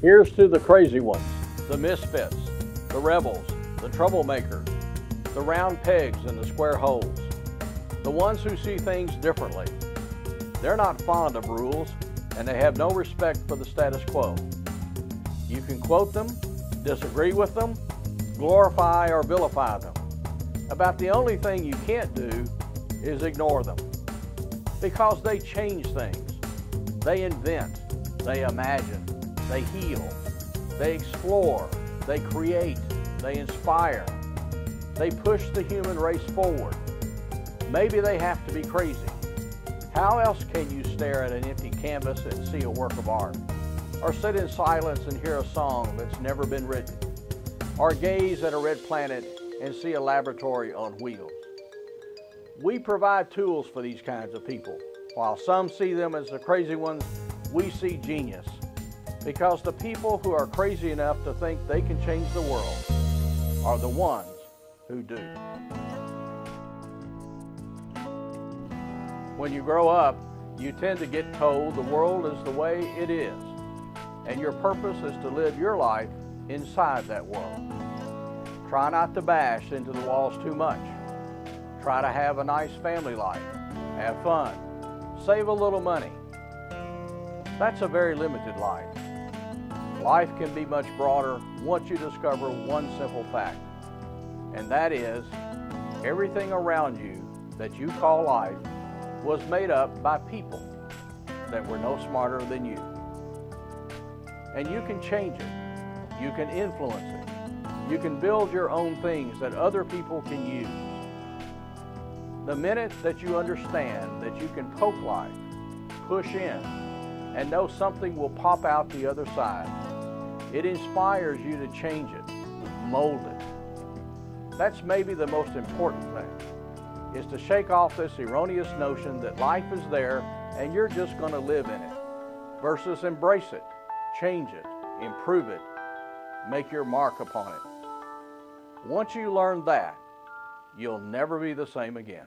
Here's to the crazy ones, the misfits, the rebels, the troublemakers, the round pegs in the square holes, the ones who see things differently. They're not fond of rules and they have no respect for the status quo. You can quote them, disagree with them, glorify or vilify them. About the only thing you can't do is ignore them because they change things. They invent, they imagine, they heal, they explore, they create, they inspire, they push the human race forward. Maybe they have to be crazy. How else can you stare at an empty canvas and see a work of art? Or sit in silence and hear a song that's never been written? Or gaze at a red planet and see a laboratory on wheels? We provide tools for these kinds of people. While some see them as the crazy ones, we see genius. Because the people who are crazy enough to think they can change the world are the ones who do. When you grow up, you tend to get told the world is the way it is, and your purpose is to live your life inside that world. Try not to bash into the walls too much. Try to have a nice family life. Have fun. Save a little money. That's a very limited life. Life can be much broader once you discover one simple fact, and that is everything around you that you call life was made up by people that were no smarter than you. And you can change it. You can influence it. You can build your own things that other people can use. The minute that you understand that you can poke life, push in, and know something will pop out the other side, it inspires you to change it, mold it. That's maybe the most important thing is to shake off this erroneous notion that life is there and you're just going to live in it versus embrace it, change it, improve it, make your mark upon it. Once you learn that, you'll never be the same again.